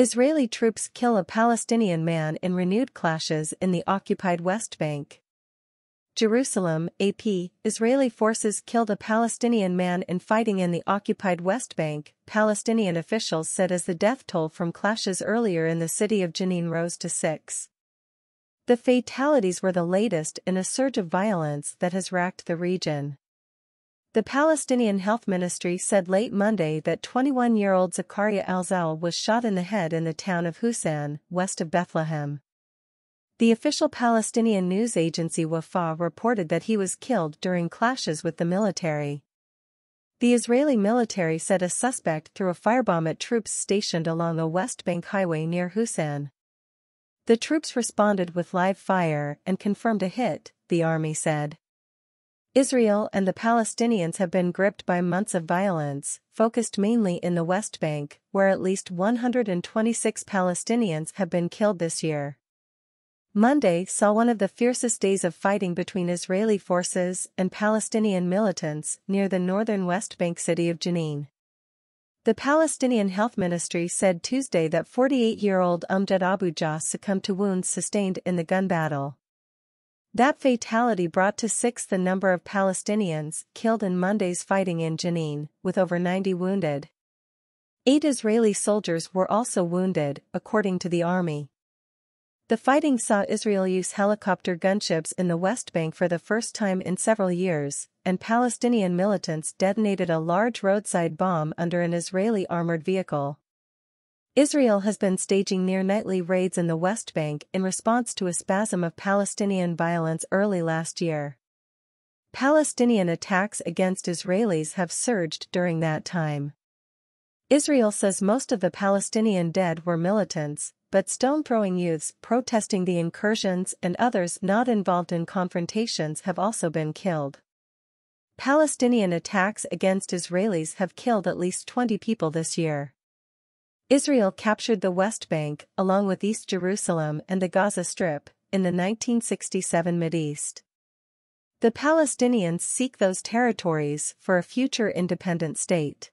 Israeli troops kill a Palestinian man in renewed clashes in the occupied West Bank. Jerusalem, AP, Israeli forces killed a Palestinian man in fighting in the occupied West Bank, Palestinian officials said as the death toll from clashes earlier in the city of Jenin rose to six. The fatalities were the latest in a surge of violence that has racked the region. The Palestinian Health Ministry said late Monday that 21-year-old Zakaria al-Zaoul was shot in the head in the town of Husan, west of Bethlehem. The official Palestinian news agency Wafa reported that he was killed during clashes with the military. The Israeli military said a suspect threw a firebomb at troops stationed along a West Bank highway near Husan. The troops responded with live fire and confirmed a hit, the army said. Israel and the Palestinians have been gripped by months of violence, focused mainly in the West Bank, where at least 126 Palestinians have been killed this year. Monday saw one of the fiercest days of fighting between Israeli forces and Palestinian militants near the northern West Bank city of Jenin. The Palestinian Health Ministry said Tuesday that 48-year-old Amjad Abu Jaas succumbed to wounds sustained in the gun battle. That fatality brought to six the number of Palestinians killed in Monday's fighting in Jenin, with over 90 wounded. Eight Israeli soldiers were also wounded, according to the army. The fighting saw Israel use helicopter gunships in the West Bank for the first time in several years, and Palestinian militants detonated a large roadside bomb under an Israeli armored vehicle. Israel has been staging near-nightly raids in the West Bank in response to a spasm of Palestinian violence early last year. Palestinian attacks against Israelis have surged during that time. Israel says most of the Palestinian dead were militants, but stone-throwing youths protesting the incursions and others not involved in confrontations have also been killed. Palestinian attacks against Israelis have killed at least 20 people this year. Israel captured the West Bank, along with East Jerusalem and the Gaza Strip, in the 1967 Mideast. The Palestinians seek those territories for a future independent state.